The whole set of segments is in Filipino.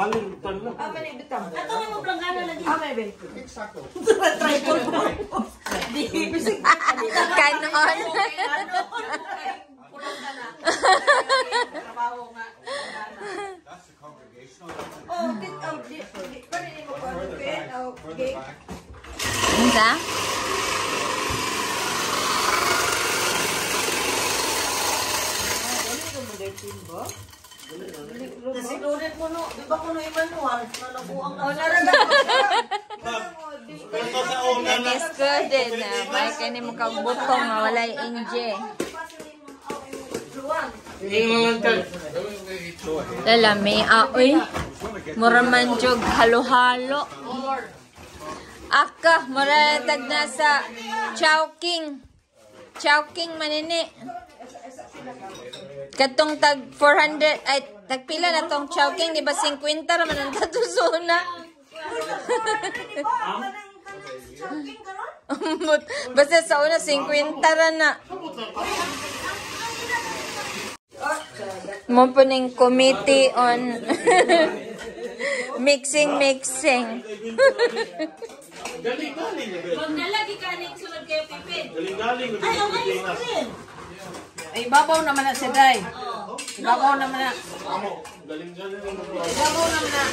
Baliktad lang. Ah, may bitang. Ato nga mo planggana lagi. Ah, may bin. Eksakto. Tripod mo. Di. Kanon. Trabaho nga. That's the congregational. Oh, dit, oh, di, di, paano ni mo oh, okay. Unsa? Dali ko mo dating ba? Donate mo no, di ba ko no Emmanuel, na nabuang na. Oh, naraga ko. Pero sa una na. Is good din na. May kani mo kang butong nga walay inje. Lalami aoy. Mura man jog halo-halo. Aka, mura tag na sa Chowking. Chowking manini. Katong tag 400 ay tag pila na tong Chowking di ba 50 ra man ang tatusuna. But, basta sa una 50 ra na. Mo po ning committee on mixing mixing. Galing-galing. Wag na lagi kaning sunod kayo pipid. Galing-galing. Ay, ang ice cream. Ay, babaw naman na siya, day. Babaw naman na. Amo, galing-galing. Babaw naman na.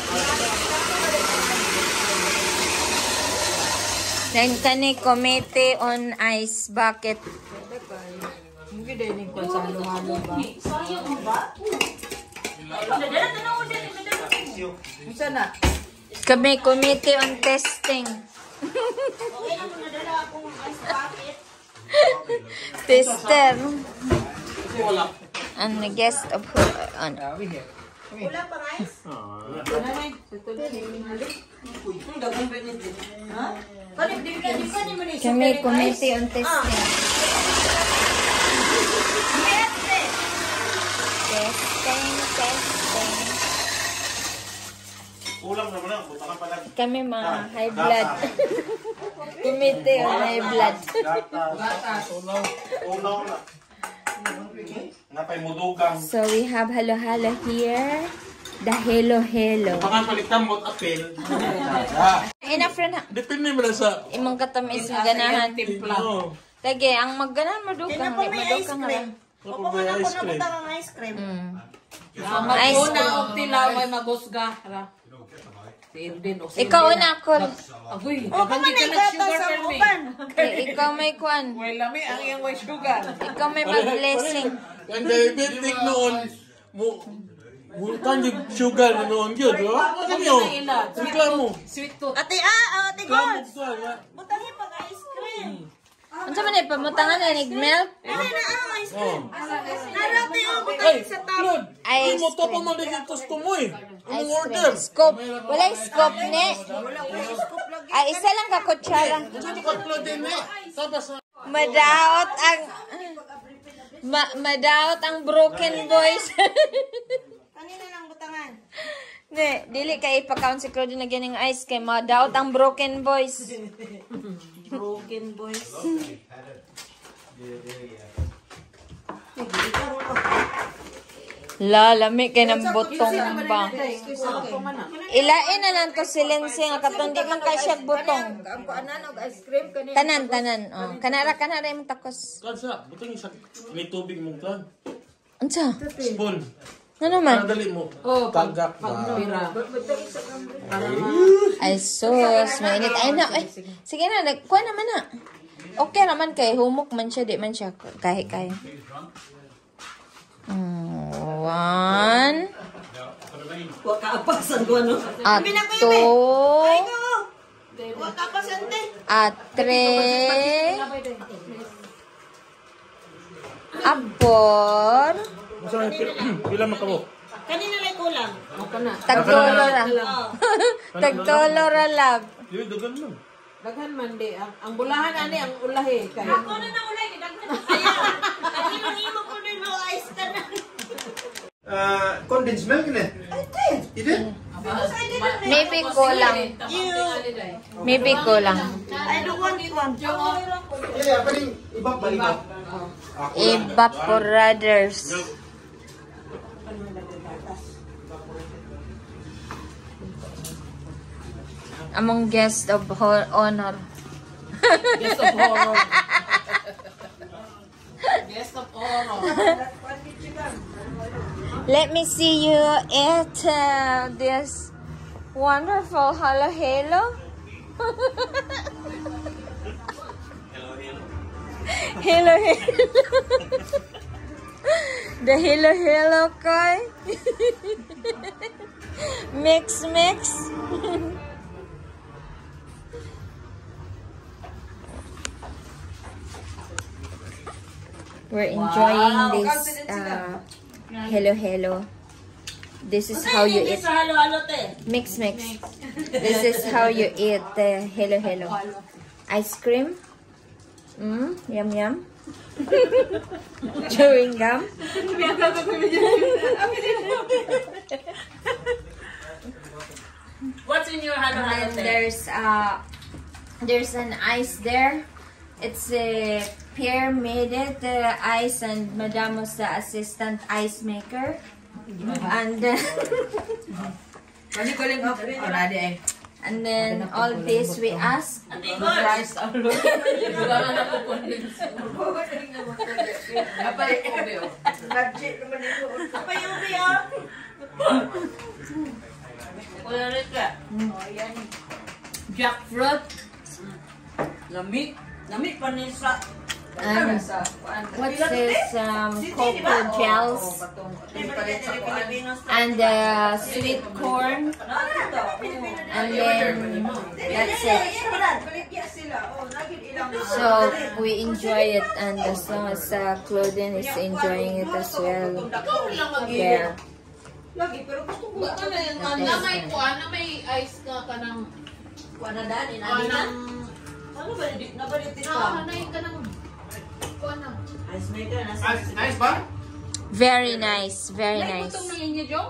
Then kani committee on ice bucket. Hindi day ni kung sa halo-halo ba? Sayang mo ba? Nadala tanaw din, nadala. Isa na. Kami committee on testing. Okay na mo nadala akong ice bucket. Tester. Wala. And the guest of who, ano. Wala pa. Ang isu. Kami committee on testing. Testing, testing. Kulang naman lang. Buta ka pala. Kami mga high blood. committee on high blood. Gatas. Unaw. Unaw na. Napay mudugang. So we have halo-halo here. The hello-hello. Baka palitan mo at apel. Ah. Ina friend ha. Depende mo na sa... Imong katamis nga ganahan. Oo. Lagi, ang magganahan madukang. Kaya pa may ice cream. nga. O pa man ako nabutang ang ice cream. Mm. Ice cream. og tilaw may magusga. Hala. O si Ikaw na, Col. Agoy, O pa man nabanggit ka ng sugar sa for me. Eh, ikaw may kwan. Well, lami ang iyang way sugar. Ikaw may mag-blessing. Ang diabetic noon, mo... Bulkan yung sugar na noon yun, di ba? Ano yun? Reklamo. Sweet tooth. Ate ah, ate nga. Butangin pag ice cream. Ano sa man eh, pamutangan na nig milk? Ano na ang ice cream? Ay, sa. Lord, Ay, mo to pa cream. maligit gusto mo eh. Cream. order? Scoop. Ne. Wala scoop lagi. Ay, isa lang ka kutsara. Ka eh? Madaot ang... Ma madaot ang broken voice. Kanina lang butangan. Ne, dili kay ipa-count si Claudio na ganing ice kay madaot ang broken voice. Broken boys. Lalami kay ng butong ba. Ako man na. Ilain na lang to silense nga katong di man kay siya butong. Ang kuanan og ice cream kani. Tanan tanan. Oh, kanara kanara imong takos. Kansa, butang yung sa... May tubig mong kan. Unsa? Spoon. Ano man? Para dali mo. Oh, Tagak pira. Ay sus, mainit. Ay na, ay. Sige na, nagkuha naman na. Okay naman kay humok man siya, di man siya kahit kaya. Mm, one, Wa ka apasan ko ano. at Sabi na ko two, Ay ko. Wa ka apasan te. at three, apor, Masa pila makabo? Kanina lang kulang. Tagtolo ra. Oh. Tagtolo ra lab. Yung dagan lang. Daghan man di. Ang, ang bulahan ani ang ulahi kay. Ako na na ulay gidaghan. Ayan. Kanina imo ko din no ice tanan. Uh, condensed milk in it. You did? Maybe kulang. Maybe kulang. I don't want one. Yeah, apa ning ibang balik ko? Evaporators. Among guest of ho- honor. Guest of horror. Guest of horror. Let me see you eat uh, this wonderful halo halo. Hello, hello. The hello, hello, Kai. Mix, mix. We're enjoying this uh, hello, hello. This is how you eat mix, mix. This is how you eat the hello, hello. Ice cream. Mm, yum, yum. Chewing gum. What's in your halo-halo, And te? there's uh there's an ice there. It's a pear made it the ice and Madame was the assistant ice maker. And then lang ako? Oh, nadi ay. and then all this we ask Ito. Apa yung ubi, oh? Kuya Rika. jackfruit Lamig. Lamig pa ni sa... and what's this um cocoa gels? and uh, sweet corn. And then that's it. So we enjoy it, and as long as uh, Claudine is enjoying it as well. Yeah. Lagi, pero gusto ko. Ano yung na may kuha, na may ice ka ka ng Kuha na dani. na. ng Ano ba? Nabalit ito. ah, na ka ng kuha ng Ice maker. Nice, nice ba? Very nice, very may nice. butong na inyo, Jo?